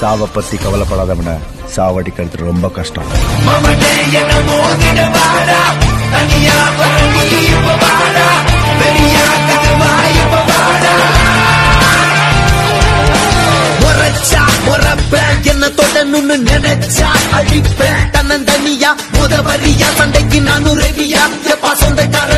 சாவை பத்தி கவலைப்படாதவன. சாவடிக்கிறது ரொம்ப கஷ்டம். என்ன தொடணும்னு நினைச்சா அழிப்பேன் தன்னந்தனியா முத வரியா சண்டைக்கு நானூறு ரெவியா எப்பா சொந்தக்கார